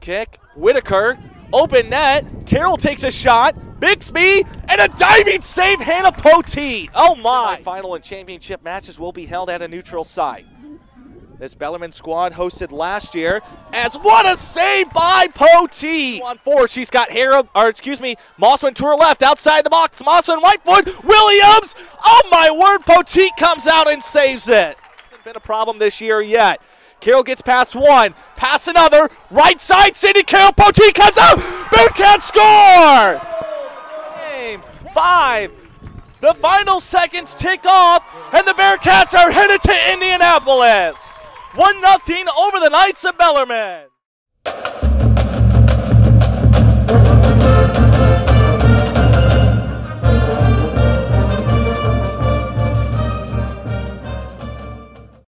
kick. Whitaker, open net. Carroll takes a shot. Bixby, and a diving save, Hannah Poteet. Oh my. Final and championship matches will be held at a neutral site. This Bellarmine squad hosted last year as what a save by Poteet. On four, she's got Hera, or excuse me, Mossman to her left, outside the box. Mossman, Whitefoot, Williams. Oh my word, Poteet comes out and saves it. Hasn't been a problem this year yet. Carroll gets past one, pass another, right side, Cindy Carroll, Poteet comes out, Bearcats score! Game five. The final seconds tick off, and the Bearcats are headed to Indianapolis. 1 0 over the Knights of Bellarmine.